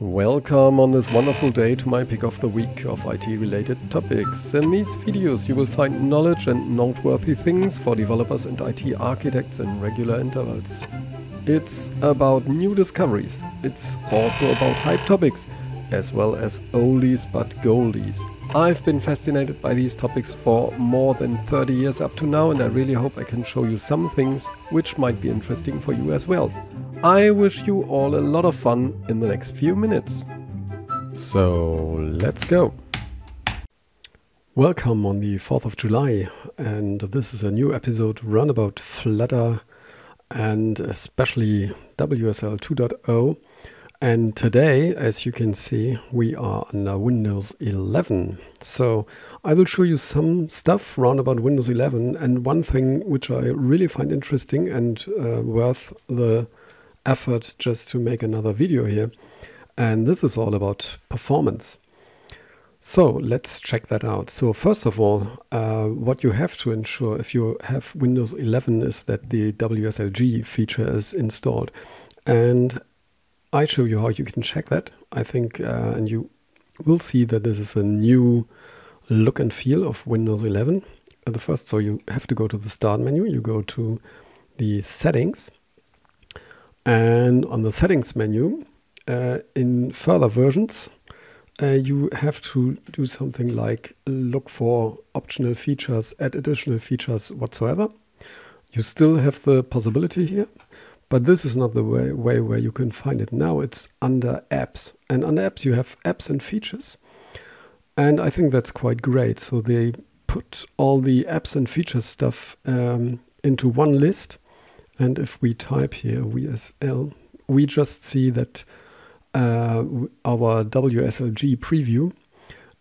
Welcome on this wonderful day to my pick of the week of IT related topics. In these videos you will find knowledge and noteworthy things for developers and IT architects in regular intervals. It's about new discoveries, it's also about hype topics, as well as oldies but goldies. I've been fascinated by these topics for more than 30 years up to now and I really hope I can show you some things which might be interesting for you as well. I wish you all a lot of fun in the next few minutes. So let's go. Welcome on the 4th of July and this is a new episode run about Flutter and especially WSL 2.0 and today, as you can see, we are under Windows 11. So I will show you some stuff around about Windows 11 and one thing which I really find interesting and uh, worth the effort just to make another video here. And this is all about performance. So let's check that out. So first of all, uh, what you have to ensure if you have Windows 11 is that the WSLG feature is installed. And I show you how you can check that. I think, uh, and you will see that this is a new look and feel of Windows 11. Uh, the first, so you have to go to the Start menu. You go to the Settings, and on the Settings menu, uh, in further versions, uh, you have to do something like look for optional features, add additional features whatsoever. You still have the possibility here but this is not the way, way where you can find it. Now it's under apps. And under apps, you have apps and features. And I think that's quite great. So they put all the apps and features stuff um, into one list. And if we type here WSL, we just see that uh, our WSLG preview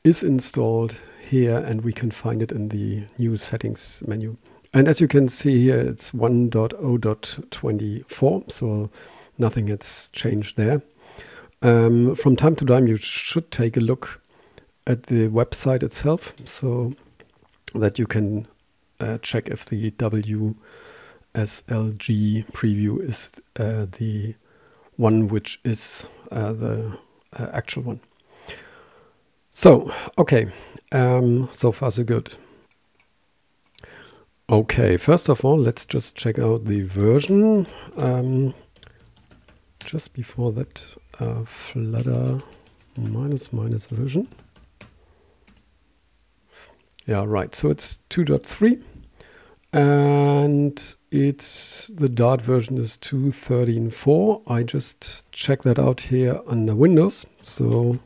is installed here and we can find it in the new settings menu. And as you can see here, it's 1.0.24, so nothing has changed there. Um, from time to time, you should take a look at the website itself so that you can uh, check if the WSLG preview is uh, the one which is uh, the uh, actual one. So, okay, um, so far so good. Okay, first of all, let's just check out the version. Um, just before that, uh, Flutter minus minus version. Yeah, right. So it's 2.3 and it's the Dart version is 2.13.4. I just check that out here under Windows. So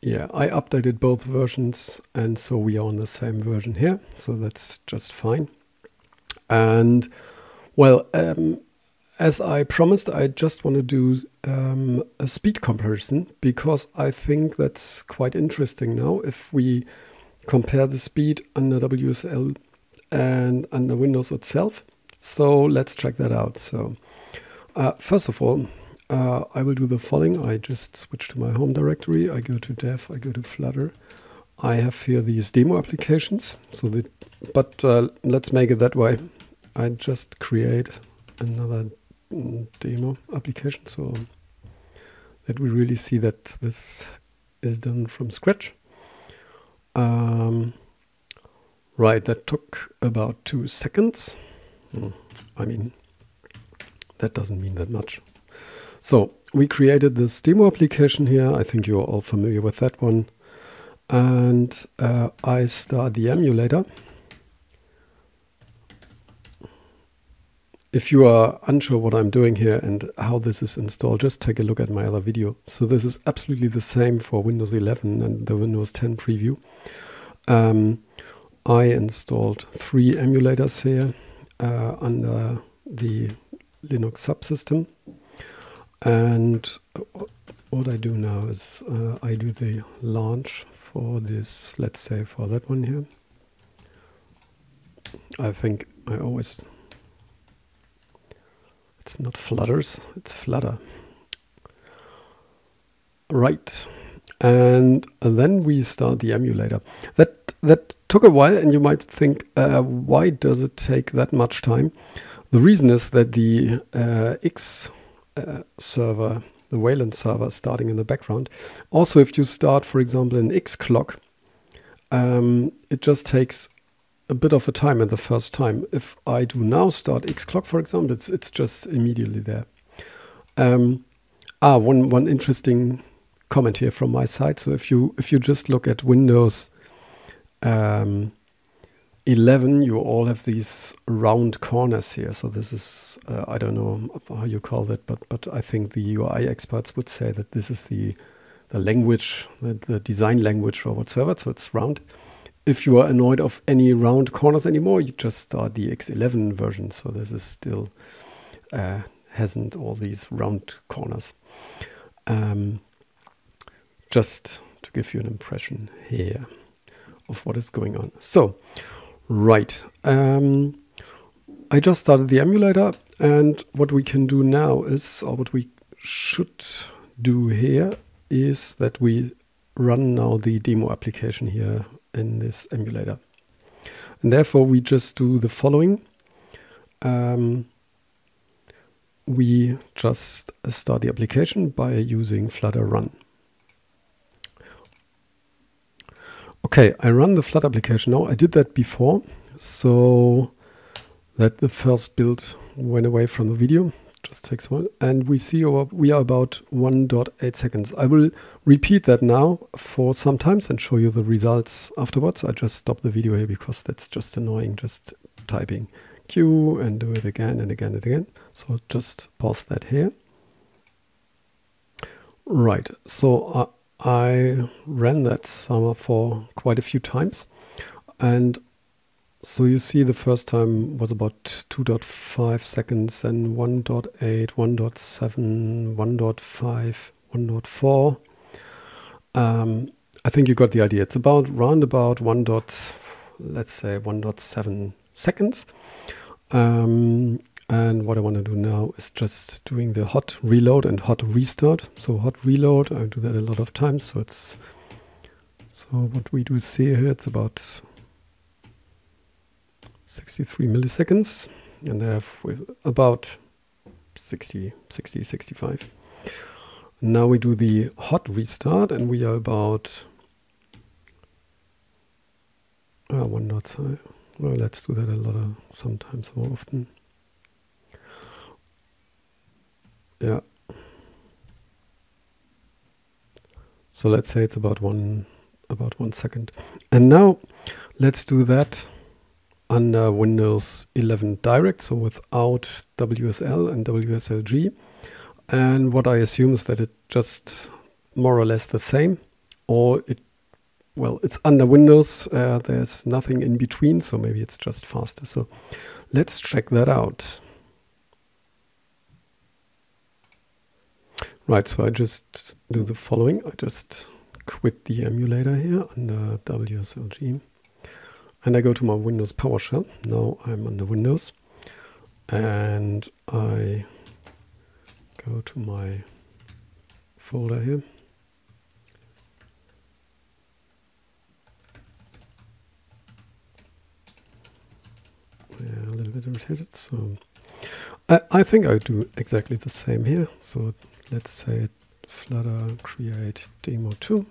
Yeah, I updated both versions and so we are on the same version here. So that's just fine. And well, um, as I promised, I just want to do um, a speed comparison because I think that's quite interesting now if we compare the speed under WSL and under Windows itself. So let's check that out. So uh, first of all, uh, I will do the following. I just switch to my home directory. I go to dev, I go to Flutter. I have here these demo applications. So that, but uh, let's make it that way. I just create another demo application so that we really see that this is done from scratch. Um, right, that took about two seconds. Hmm, I mean, that doesn't mean that much. So we created this demo application here. I think you're all familiar with that one. And uh, I start the emulator. If you are unsure what I'm doing here and how this is installed, just take a look at my other video. So this is absolutely the same for Windows 11 and the Windows 10 preview. Um, I installed three emulators here uh, under the Linux subsystem. And what I do now is uh, I do the launch for this, let's say for that one here. I think I always, it's not flutters, it's flutter. Right. And then we start the emulator. That that took a while, and you might think, uh, why does it take that much time? The reason is that the uh, X uh, server, the Wayland server starting in the background. Also, if you start, for example, an X clock, um, it just takes a bit of a time at the first time. If I do now start X clock, for example, it's it's just immediately there. Um, ah, one one interesting comment here from my side. So if you if you just look at Windows um, 11, you all have these round corners here. So this is uh, I don't know how you call that, but but I think the UI experts would say that this is the the language, the, the design language or whatsoever. So it's round. If you are annoyed of any round corners anymore, you just start the X11 version. So this is still uh, hasn't all these round corners. Um, just to give you an impression here of what is going on. So, right. Um, I just started the emulator and what we can do now is, or what we should do here is that we run now the demo application here in this emulator. And therefore we just do the following. Um, we just start the application by using flutter run. Okay, I run the Flutter application now. I did that before, so that the first build went away from the video. Just takes one. And we see our, we are about 1.8 seconds. I will repeat that now for some times and show you the results afterwards. I just stop the video here because that's just annoying, just typing Q and do it again and again and again. So just pause that here. Right, so uh, I ran that summer for quite a few times. And so you see the first time was about 2.5 seconds and 1.8, 1.7, 1.5, 1.4. Um, I think you got the idea. It's about round about 1. Dot, let's say 1.7 seconds. Um, and what I want to do now is just doing the hot reload and hot restart. So hot reload, I do that a lot of times. So it's so what we do see here, it's about 63 milliseconds, and I have about 60, 60, 65. Now we do the hot restart, and we are about uh, one. Well, let's do that a lot of sometimes more often. Yeah. So let's say it's about one about one second. And now let's do that under Windows 11 Direct, so without WSL and WSLG. And what I assume is that it just more or less the same, or it, well, it's under Windows. Uh, there's nothing in between, so maybe it's just faster. So let's check that out. Right, so I just do the following. I just quit the emulator here under WSLG and I go to my Windows PowerShell. Now I'm under Windows and I go to my folder here. Yeah, a little bit irritated. So I, I think I do exactly the same here. So let's say flutter create demo2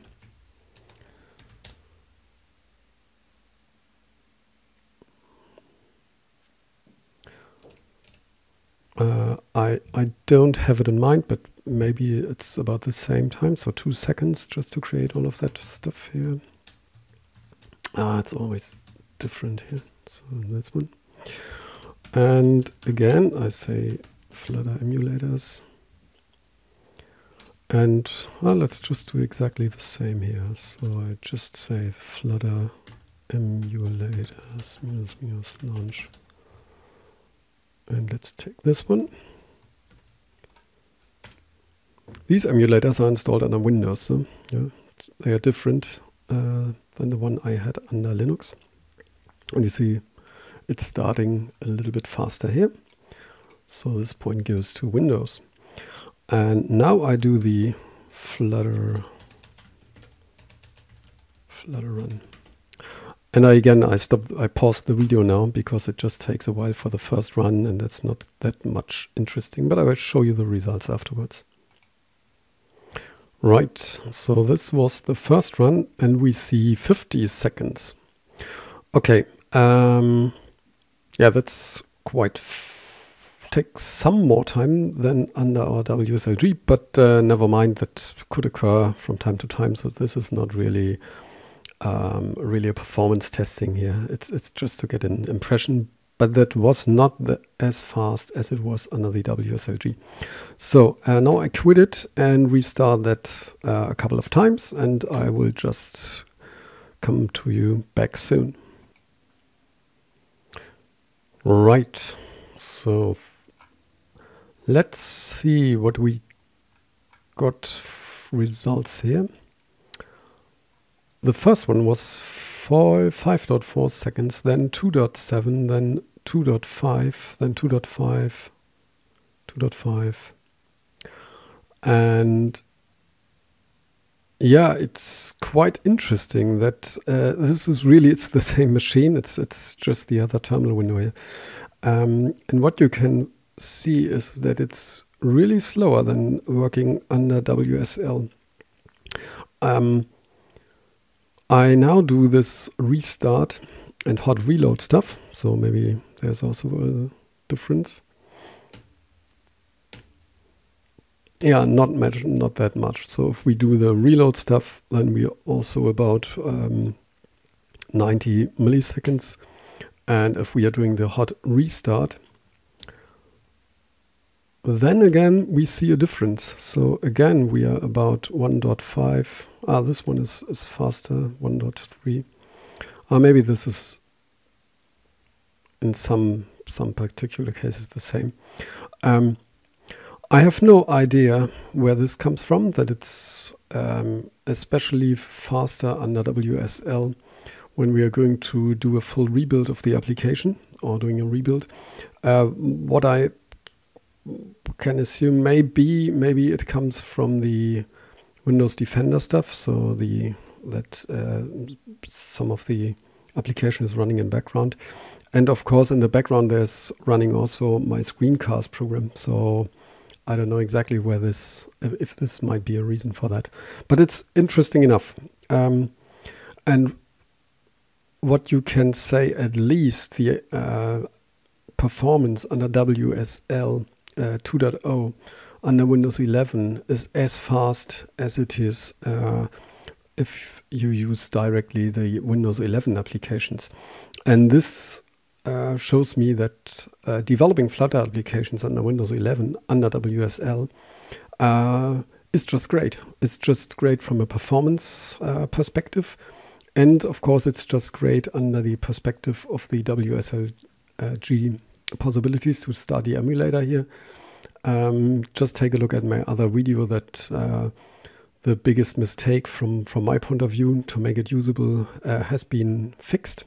uh, I, I don't have it in mind, but maybe it's about the same time, so two seconds just to create all of that stuff here. Ah, it's always different here, so this one. And again, I say Flutter emulators and well, let's just do exactly the same here. So I just say flutter emulators minus minus launch. And let's take this one. These emulators are installed under Windows. So, yeah, they are different uh, than the one I had under Linux. And you see it's starting a little bit faster here. So this point goes to Windows. And now I do the flutter flutter run. And I, again, I stopped, I paused the video now because it just takes a while for the first run and that's not that much interesting, but I will show you the results afterwards. Right, so this was the first run and we see 50 seconds. Okay, um, yeah, that's quite takes some more time than under our WSLG, but uh, never mind, that could occur from time to time, so this is not really um, really a performance testing here. It's it's just to get an impression, but that was not the, as fast as it was under the WSLG. So uh, now I quit it and restart that uh, a couple of times, and I will just come to you back soon. Right, so let's see what we got results here the first one was 5.4 seconds, then 2.7, then 2.5, then 2.5, 2.5. And yeah, it's quite interesting that uh, this is really, it's the same machine. It's, it's just the other terminal window here. Um, and what you can see is that it's really slower than working under WSL. Um, I now do this restart and hot reload stuff. So maybe there's also a difference. Yeah, not much, not that much. So if we do the reload stuff, then we're also about um, 90 milliseconds. And if we are doing the hot restart, then again, we see a difference. So again, we are about 1.5. Ah, this one is, is faster, 1.3. Ah, maybe this is in some some particular cases the same. Um, I have no idea where this comes from, that it's um, especially faster under WSL when we are going to do a full rebuild of the application or doing a rebuild. Uh, what I can assume maybe maybe it comes from the Windows Defender stuff. So the that uh, some of the application is running in background, and of course in the background there's running also my screencast program. So I don't know exactly where this if this might be a reason for that, but it's interesting enough. Um, and what you can say at least the uh, performance under WSL uh, 2.0 under Windows 11 is as fast as it is uh, if you use directly the Windows 11 applications. And this uh, shows me that uh, developing Flutter applications under Windows 11 under WSL uh, is just great. It's just great from a performance uh, perspective. And of course, it's just great under the perspective of the WSLG possibilities to start the emulator here. Um, just take a look at my other video that uh, the biggest mistake from, from my point of view to make it usable uh, has been fixed.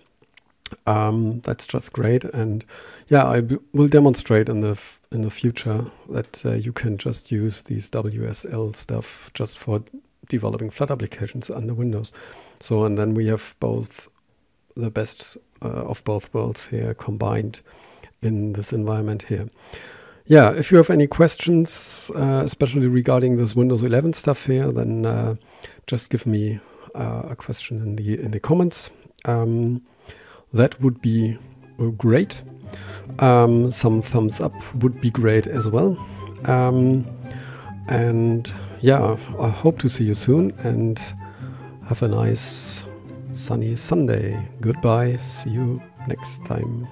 Um, that's just great. And yeah, I will demonstrate in the, in the future that uh, you can just use these WSL stuff just for developing Flutter applications under Windows. So, and then we have both the best uh, of both worlds here combined in this environment here. Yeah, if you have any questions, uh, especially regarding this Windows 11 stuff here, then uh, just give me uh, a question in the in the comments. Um, that would be uh, great. Um, some thumbs up would be great as well. Um, and yeah, I hope to see you soon and have a nice sunny Sunday. Goodbye. See you next time.